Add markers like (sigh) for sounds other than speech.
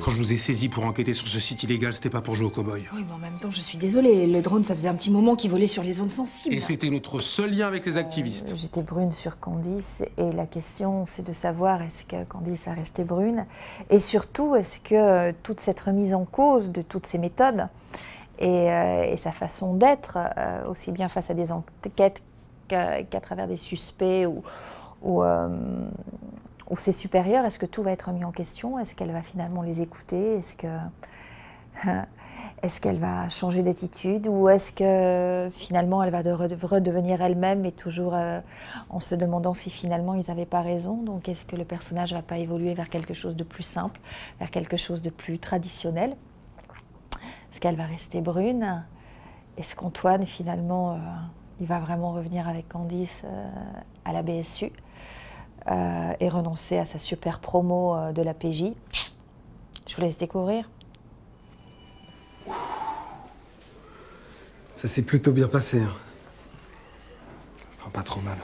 Quand je vous ai saisi pour enquêter sur ce site illégal, c'était pas pour jouer au cow-boy. Oui, mais en même temps, je suis désolée. Le drone, ça faisait un petit moment qu'il volait sur les zones sensibles. Et c'était notre seul lien avec les activistes. Euh, J'étais brune sur Candice et la question c'est de savoir est-ce que Candice va rester brune? Et surtout est-ce que euh, toute cette remise en cause de toutes ces méthodes et, euh, et sa façon d'être, euh, aussi bien face à des enquêtes qu'à travers des suspects euh, ou ses supérieurs, est-ce que tout va être mis en question? Est-ce qu'elle va finalement les écouter? Est-ce que (laughs) est-ce qu'elle va changer d'attitude? Ou est-ce que finalement elle va de- redevenir elle-même et toujours euh, en se demandant si finalement ils n'avaient pas raison? Donc est-ce que le personnage ne va pas évoluer vers quelque chose de plus simple, vers quelque chose de plus traditionnel? Est-ce qu'elle va rester brune? Est-ce qu'Antoine finalement euh, il va vraiment revenir avec Candice euh, à la BSU euh, et renoncer à sa super promo euh, de la PJ Je vous laisse découvrir. Ça s'est plutôt bien passé. hein. Enfin, pas trop mal.